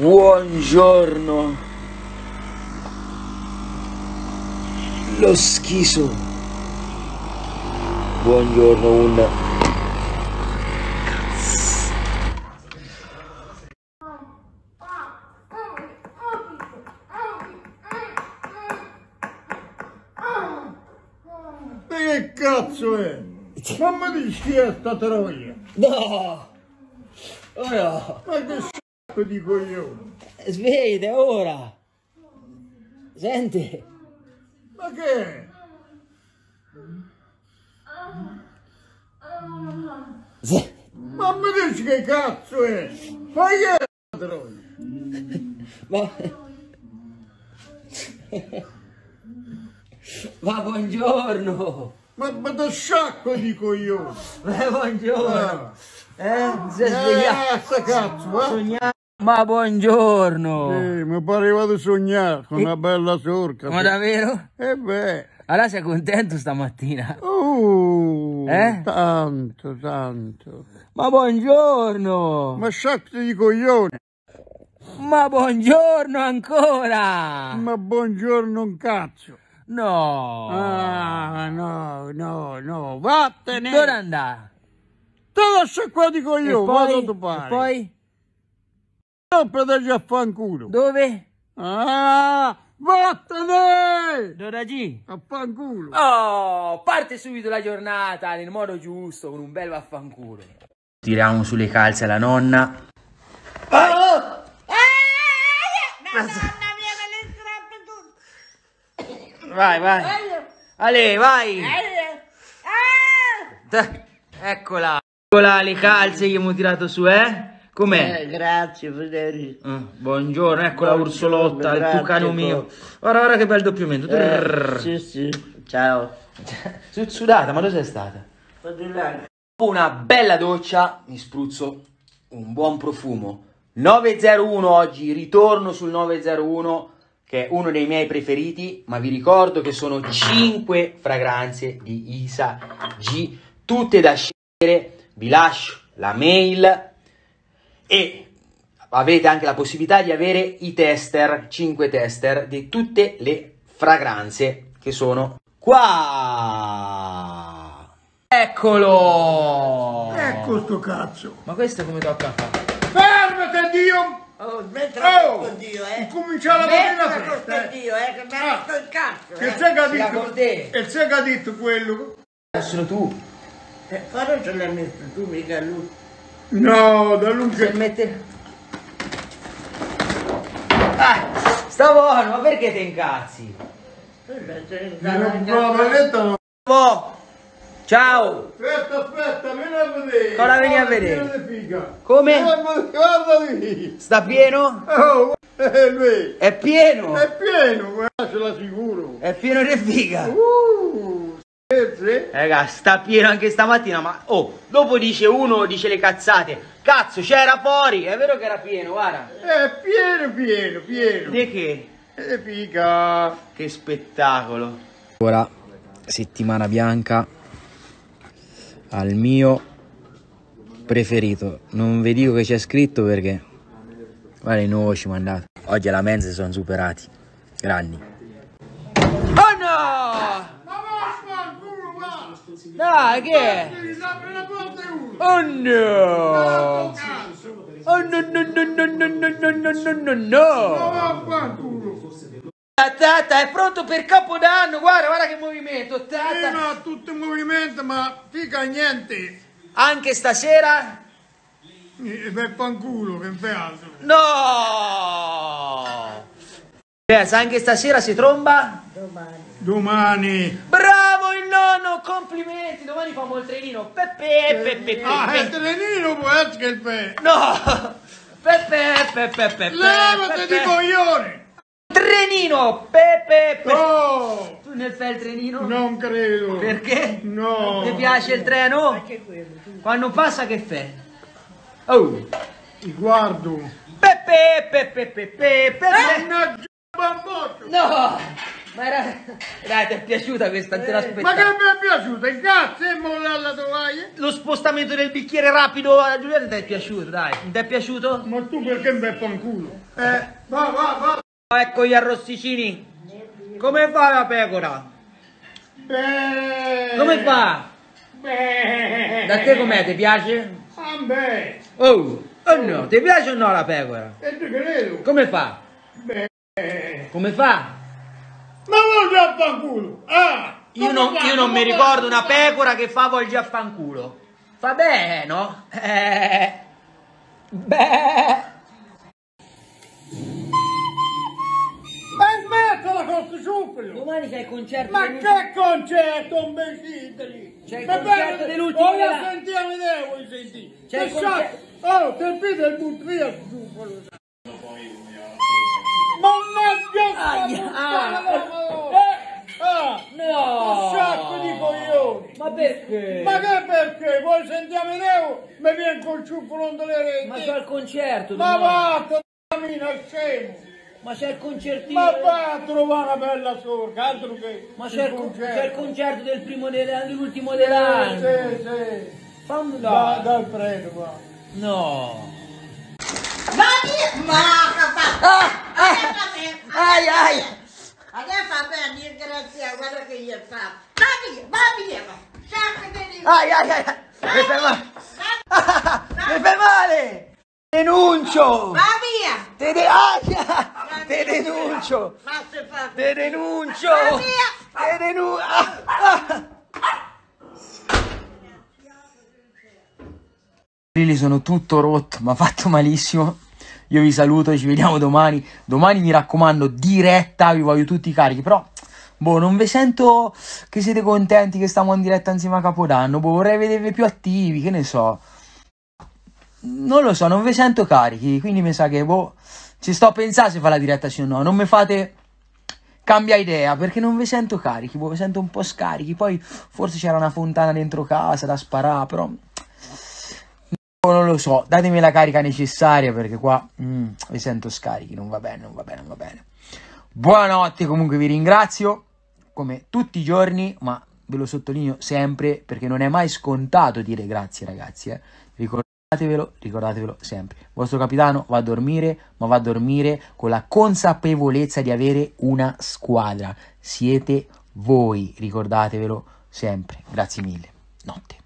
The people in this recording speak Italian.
Buongiorno. Lo schiso. Buongiorno un Ma che cazzo è? Ma mi dici chi è sta troia? No! Oh no! Ma che s***o dico io? Sveglia ora! Senti! Ma che è? Se- Ma mi dici che cazzo è? Ma che è troia? Ma... Ma buongiorno! Ma, ma da sciacco dico io! Ma buongiorno! Ah. Eh? Si è svegliato? Eh, cazzo, eh? Sognato? Ma buongiorno! Eh, mi pareva di sognare con una bella sorca. Ma davvero? Eh beh, Allora sei contento stamattina? uh, Eh? tanto, tanto. Ma buongiorno! Ma sciacco di coglione! Ma buongiorno ancora! Ma buongiorno un cazzo! No! Ah, no, no, no, vattene! Dove andà? Te lascia qua di coglione, vado a tu E pare. poi? Da già fanculo. Dove? Ah, vattene! Dove G? A fanculo. Oh, parte subito la giornata nel modo giusto, con un bel vaffanculo. Tiriamo sulle calze alla nonna. Oh! Vai, vai. Ale, vai. Da- Eccola. Eccola le calze che abbiamo tirato su, eh? Com'è? Eh, grazie Federico. Ah, buongiorno, eccola Ursolotta, il grazie, tucano mio. Guarda, guarda che bel doppiamento. Eh, sì, sì. Ciao. Su- Sudata, ma dove sei stata? Dopo una bella doccia mi spruzzo un buon profumo. 901 oggi, ritorno sul 901 che è uno dei miei preferiti, ma vi ricordo che sono 5 fragranze di Isa G, tutte da scegliere. Vi lascio la mail e avete anche la possibilità di avere i tester, 5 tester di tutte le fragranze che sono qua. Eccolo! Ecco sto cazzo. Ma questo come tocca fare? Fermate, Dio! Oh, smettila Oh! con Dio, eh. Comincia la mattina Smettila con festa, eh. Dio, eh, che mi ha rotto il cazzo, Che eh. detto? te. E c'è che ha detto quello? Sono tu. Eh, Però ce l'hai messo tu, mica lui. No, da lui Se mette... Ah, sta buono, ma perché te incazzi? Non prova letta no. Oh, ciao! Aspetta, aspetta, vieni a vedere. Cosa vieni a vedere? Come? Vedere, Guarda lì. Sta pieno? Oh, eh, lui. È pieno! È pieno, guarda, ce l'assicuro. È pieno di figa! Uh? Raga, sta pieno anche stamattina, ma oh, dopo dice uno, dice le cazzate. Cazzo, c'era fuori, è vero che era pieno, guarda. È pieno, pieno, pieno. Di che? È figa. Che spettacolo. Ora, settimana bianca al mio preferito. Non vi dico che c'è scritto perché... Guarda i noci mandati. Oggi alla mensa si sono superati. Grandi. Oh no! Ma vaffanculo, va. Dai, che è? E. Oh no! Oh no no no no no no no no no no no! Tata, è pronto per Capodanno, guarda, guarda che movimento, Sì, tata. ma tutto in movimento, ma figa niente. Anche stasera? Eh, Per fanculo, che fai altro. No! Pensa, anche stasera si tromba? Domani. Domani. Bravo nonno, complimenti, domani famo il trenino. Pepe, pepe, Ah, il trenino può essere che il fai. No! Pepe, pepe, pepe, Levati di coglione. Trenino, pepe, pepe. Oh, Tu nel fai il trenino? non credo. Perché? No. Ti piace il treno? Anche quello. Quando passa che fai? Oh! Ti guardo. Pepe, pepe, pepe, pepe. Mannaggia bamboccio. No! Ma era... Dai, ti è piaciuta questa? Non te Ma l'aspettavo. che mi è piaciuto? Il cazzo è mollata tovaglia? Lo spostamento del bicchiere rapido a Giulietta ti è piaciuto, dai. Non ti è piaciuto? Ma tu perché mi fai fanculo? Eh, va, va, va. Ecco gli arrosticini. Come fa la pecora? Beh. Come fa? Beh. Da te com'è? Ti piace? Ah, beh. Oh, oh no, ti piace o no la pecora? E tu credo? Come fa? Beh. Come fa? Ma volgi a fanculo? Ah! Io come non, io non mi ricordo una pecora che fa volgi a fanculo. Fa bene, no? Eh. Beh. Ma smettila con questo ciuffolo! Domani c'è il concerto. Ma che concerto, imbecilli! C'è il Ma concerto dell'ultimo Voglio della- sentire idea, vuoi sentire? C'è il concerto- Oh, te pide il il ciuffolo! Mannaggia! Ah, eh, eh! No. Un sacco di coglioni! Ma perché? Ma che perché? Vuoi sentiamo Neo? Mi viene col ciuffolo delle reti! Ma c'è il concerto. Ma vattene, cammina scemo! Ma c'è il concertino. Ma va a trovare una bella sorca, altro che Ma c'è il, con- c'è il concerto del primo della- dell'ultimo Sì, dell'anno. sì, sì. Fammi Da, dal prego, va. No. Va via! Ma papà! Ah, Adesso a me! Ai, ai. Adesso a me, disgrazia, guarda che gli fa! Va via! Va via! va. Ai, ai, ai. Mi fai male. Mi fai male. Denuncio. Va via! Te, de- aia. Te denuncio. Ma. Te denuncio. Va via! Te denuncio. Ah, ah. Sono tutto rotto, mi ha fatto malissimo. Io vi saluto, ci vediamo domani. Domani mi raccomando, diretta, vi voglio tutti carichi. Però, boh, non vi sento che siete contenti che stiamo in diretta insieme a Capodanno. Boh, vorrei vedervi più attivi, che ne so. Non lo so, non vi sento carichi. Quindi mi sa che, boh, ci sto a pensare se fa la diretta sì o no. Non mi fate cambia idea perché non vi sento carichi, boh, vi sento un po' scarichi. Poi forse c'era una fontana dentro casa da sparare, però non lo so, datemi la carica necessaria perché qua mm, vi sento scarichi, non va bene, non va bene, non va bene. Buonanotte, comunque vi ringrazio come tutti i giorni, ma ve lo sottolineo sempre perché non è mai scontato dire grazie ragazzi, eh. Ricordatevelo, ricordatevelo sempre. Il vostro capitano va a dormire, ma va a dormire con la consapevolezza di avere una squadra. Siete voi, ricordatevelo sempre. Grazie mille. Notte.